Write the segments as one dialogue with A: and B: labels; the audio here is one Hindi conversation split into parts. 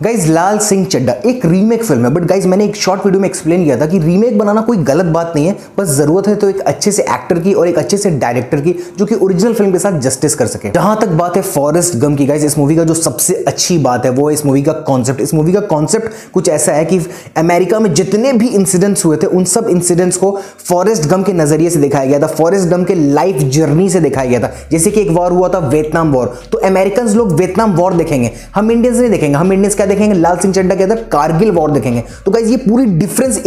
A: गाइज़ लाल सिंह चड्डा एक रीमेक फ़िल्म है बट गाइज़ मैंने एक शॉर्ट वीडियो में एक्सप्लेन किया था कि रीमेक बनाना कोई गलत बात नहीं है, बस ज़रूरत है तो एक अच्छे से एक्टर की और एक अच्छे से डायरेक्टर की, जो कि ओरिजिनल फ़िल्म के साथ जस्टिस कर सके। जहाँ तक बात है फॉरेस्ट गम की गाइज़ इस मूवी का जो सबसे अच्छी बात है, वो है इस मूवी का कॉन्सेप्ट इस मूवी का कॉन्सेप्ट कुछ ऐसा है कि अमेरिका में जितने भी इंसिडेंट्स हुए थे, उन सब इंसिडेंट्स को फॉरेस्ट गम के नज़रिए से दिखाया गया था फॉरेस्ट गम के लाइफ जर्नी से दिखाया गया था। जैसे कि एक वॉर हुआ था वियतनाम वॉर तो अमेरिकन लोग वियतनाम वॉर देखेंगे, हम इंडियंस नहीं देखेंगे, हम इंडियंस क्या देखेंगे लाल सिंह चड्डा के अंदर कारगिल वॉर देखेंगे। तो गाइज़ ये पूरी डिफरेंस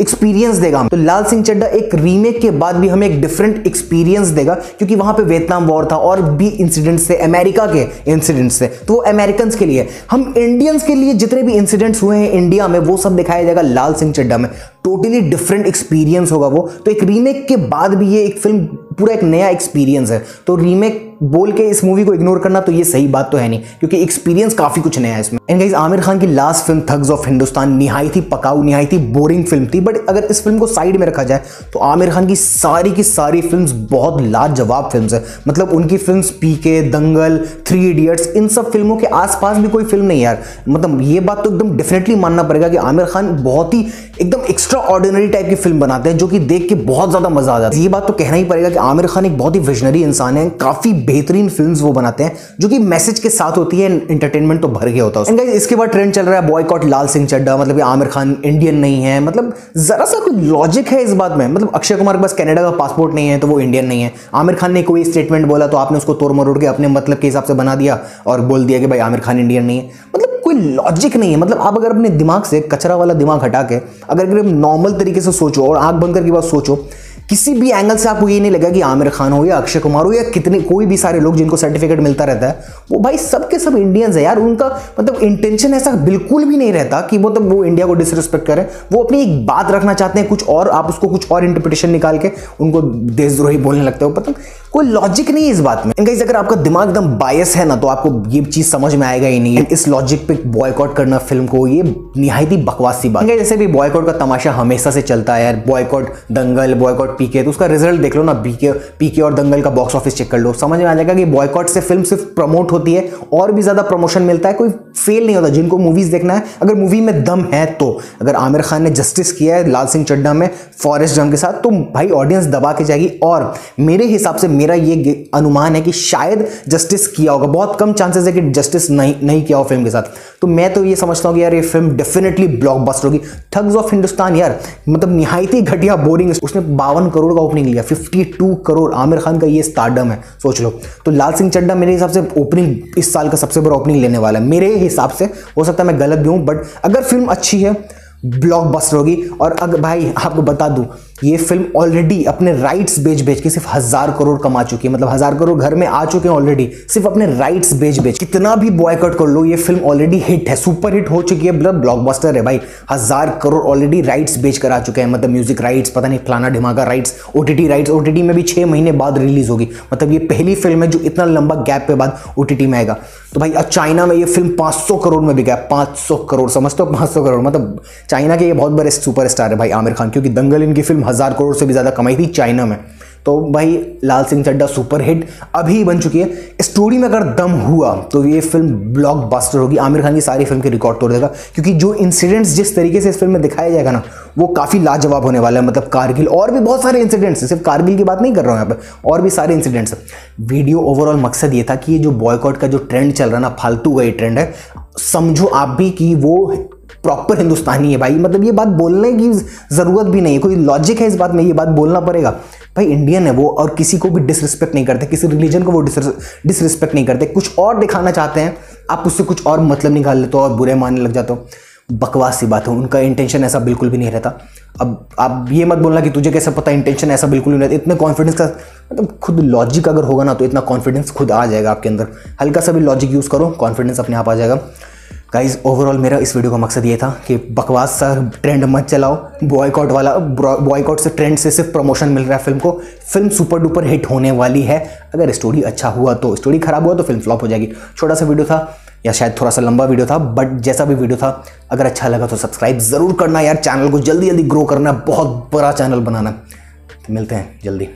A: एक्सपीरियंस देगा तो लाल सिंह चड्डा एक रीमेक के बाद भी हमें एक डिफरेंट एक्सपीरियंस देगा, क्योंकि वहाँ पे वियतनाम वॉर था और भी इंसिडेंट्स थे अमेरिका के इंसिडेंट्स थे। तो वो अमेरिकन के लिए। हम इंडियंस के लिए जितने भी इंसिडेंट्स हुए हैं इंडिया में, वो सब दिखाया जाएगा लाल सिंह चड्डा में। टोटली डिफरेंट एक्सपीरियंस होगा वो। तो एक रीमेक के बाद भी ये एक फ़िल्म पूरा एक नया एक्सपीरियंस है। तो रीमेक बोल के इस मूवी को इग्नोर करना तो ये सही बात तो है नहीं, क्योंकि एक्सपीरियंस काफ़ी कुछ नया है इसमें। एंड गाइस आमिर खान की last film Thugs of Hindostan निहाई थी पकाऊ निहाई थी बोरिंग फ़िल्म थी बट अगर इस फ़िल्म को साइड में रखा जाए तो आमिर खान की सारी की सारी फ़िल्म बहुत लाजवाब फ़िल्म है। मतलब उनकी film PK Dangal three idiots इन सब फ़िल्मों के आसपास भी कोई फ़िल्म नहीं यार। मतलब ये बात तो एकदम डेफिनेटली मानना पड़ेगा कि आमिर खान बहुत ही एकदम एक्स्ट्रा ऑर्डिनरी टाइप की फ़िल्म बनाते हैं, जो कि देख के बहुत ज़्यादा मज़ा आ जाता है। ये बात तो कहना ही पड़ेगा कि आमिर खान एक बहुत ही विजनरी इंसान है, काफ़ी बेहतरीन फ़िल्म वो बनाते हैं, जो कि मैसेज के साथ होती है इंटरटेनमेंट तो भर गया होता है इसके बाद ट्रेंड चल रहा है बॉयकॉट लाल सिंह चड्डा मतलब आमिर खान इंडियन नहीं है मतलब जरा सा कोई लॉजिक है इस बात में। मतलब अक्षय कुमार के पास कनाडा का पासपोर्ट नहीं है तो वो इंडियन नहीं है। आमिर खान ने कोई स्टेटमेंट बोला तो आपने उसको तोड़ मरोड़ के अपने मतलब के हिसाब से बना दिया और बोल दिया कि भाई आमिर खान इंडियन नहीं है। मतलब कोई लॉजिक नहीं है। मतलब आप अगर अपने दिमाग से कचरा वाला दिमाग हटा के, अगर नॉर्मल तरीके से सोचो और आँख बंद करके बाद सोचो किसी भी एंगल से आपको ये नहीं लगा कि आमिर खान हो या अक्षय कुमार हो या कितने, कोई भी सारे लोग जिनको सर्टिफिकेट मिलता रहता है। वो भाई सबके सब इंडियंस है यार, उनका मतलब इंटेंशन ऐसा बिल्कुल भी नहीं रहता कि मतलब वो इंडिया को डिसरिस्पेक्ट करें। वो अपनी एक बात रखना चाहते हैं, कुछ और, आप उसको कुछ और इंटरप्रिटेशन निकाल के उनको देशद्रोही बोलने लगते हो। मतलब कोई लॉजिक नहीं है इस बात में। इनका अगर आपका दिमाग एकदम बायस है ना तो आपको ये चीज़ समझ में आएगा ही नहीं इस लॉजिक पे बॉयकॉट करना फ़िल्म को, ये निहायती बकवासी बात जैसे भी बॉयकॉट का तमाशा हमेशा से चलता है यार। बॉयकॉट दंगल बॉयकॉट पीके तो उसका रिज़ल्ट देख लो ना, पीके पीके और दंगल का बॉक्स ऑफ़िस चेक कर लो। समझ में आ जाएगा कि बॉयकॉट से फ़िल्म सिर्फ़ प्रमोट होती है और भी ज़्यादा प्रमोशन मिलता है, कोई फेल नहीं होता। जिनको मूवीज़ देखना है, अगर मूवी में दम है तो अगर आमिर खान ने जस्टिस किया है लाल सिंह चड्डा में फॉरेस्ट जंग के साथ तो भाई ऑडियंस दबा के जाएगी। और मेरे हिसाब से मेरा ये अनुमान है कि शायद जस्टिस किया होगा। बहुत कम चांसेस है कि जस्टिस नहीं नहीं किया हो फ़िल्म के साथ। तो मैं तो ये समझता हूँ कि यार ये फ़िल्म डेफिनेटली ब्लॉकबस्टर होगी। थग्स ऑफ़ हिंदुस्तान यार मतलब निहायती घटिया बोरिंग उसने बावन करोड़ का ओपनिंग लिया 52 करोड़। आमिर खान का ये स्टार्डम है, सोच लो। तो लाल सिंह चड्डा मेरे हिसाब से ओपनिंग इस साल का सबसे बड़ा ओपनिंग लेने वाला है। मेरे हिसाब से, हो सकता है मैं गलत भी हूँ बट अगर फ़िल्म अच्छी है ब्लॉकबस्टर होगी, और अगर भाई, आपको बता दूँ ये फ़िल्म ऑलरेडी अपने राइट्स बेच बेच के सिर्फ़ हज़ार करोड़ कमा चुकी है। मतलब हज़ार करोड़ घर में आ चुके हैं ऑलरेडी सिर्फ़ अपने राइट्स बेच बेच कितना भी बॉयकट कर लो, ये फ़िल्म ऑलरेडी हिट है। सुपर हिट हो चुकी है। मतलब ब्लॉकबस्टर है भाई। हज़ार करोड़ ऑलरेडी राइट्स बेच कर आ चुके हैं। मतलब म्यूज़िक राइट्स पता नहीं फलाना ढिमाका राइट्स ओटीटी राइट्स ओटीटी में भी छह महीने बाद रिलीज़ होगी। मतलब ये पहली फ़िल्म है जो इतना लंबा गैप के बाद ओटीटी में आएगा। तो भाई, अब चाइना में ये फ़िल्म 500 करोड़ में बिका है। 500 करोड़ समझते हो 500 करोड़। मतलब चाइना के ये बहुत बड़े सुपरस्टार है भाई, आमिर खान। क्योंकि दंगल इनकी फ़िल्म हज़ार करोड़ से भी ज़्यादा कमाई थी चाइना में। तो भाई, लाल सिंह चड्डा सुपर हिट अभी बन चुकी है। स्टोरी में अगर दम हुआ तो ये फ़िल्म ब्लॉकबस्टर होगी। आमिर खान की सारी फ़िल्म के रिकॉर्ड तोड़ देगा। क्योंकि जो इंसिडेंट्स जिस तरीके से इस फ़िल्म में दिखाया जाएगा ना, वो काफ़ी लाजवाब होने वाला है। मतलब कारगिल, और भी बहुत सारे इंसिडेंट्स सिर्फ़ कारगिल की बात नहीं कर रहा हूँ यहाँ पर और भी सारे इंसिडेंट्स वीडियो ओवरऑल मकसद ये था कि ये जो बॉयकॉट का जो ट्रेंड चल रहा है ना, फालतू का ये ट्रेंड है। समझो आप भी कि वो प्रॉपर हिंदुस्तानी है भाई। मतलब ये बात बोलने की ज़रूरत भी नहीं है। कोई लॉजिक है इस बात में, ये बात बोलना पड़ेगा। भाई इंडियन है वो और किसी को भी डिसरिस्पेक्ट नहीं करते, किसी रिलीजन को वो डिसरिस्पेक्ट नहीं करते। कुछ और दिखाना चाहते हैं, आप उससे कुछ और मतलब निकाल लेते हो और बुरे मानने लग जाते हो। बकवास सी बात है, उनका इंटेंशन ऐसा बिल्कुल भी नहीं रहता। अब आप ये मत बोलना कि तुझे कैसे पता इंटेंशन ऐसा बिल्कुल नहीं रहता। इतने कॉन्फिडेंस का मतलब खुद लॉजिक अगर होगा ना तो इतना कॉन्फिडेंस खुद आ जाएगा आपके अंदर। हल्का सा भी लॉजिक यूज़ करो कॉन्फिडेंस अपने आप आ जाएगा। गाइज़ ओवरऑल मेरा इस वीडियो का मकसद ये था कि बकवास सा ट्रेंड मत चलाओ। बॉयकॉट वाला बॉयकॉट से ट्रेंड से सिर्फ़ प्रमोशन मिल रहा है फ़िल्म को। फ़िल्म सुपर डुपर हिट होने वाली है। अगर स्टोरी अच्छा हुआ तो स्टोरी खराब हुआ तो फ़िल्म फ्लॉप हो जाएगी। छोटा सा वीडियो था, या शायद थोड़ा सा लंबा वीडियो था बट जैसा भी वीडियो था, अगर अच्छा लगा तो सब्सक्राइब ज़रूर करना यार। चैनल को जल्दी जल्दी ग्रो करना, बहुत बड़ा चैनल बनाना। मिलते हैं जल्दी।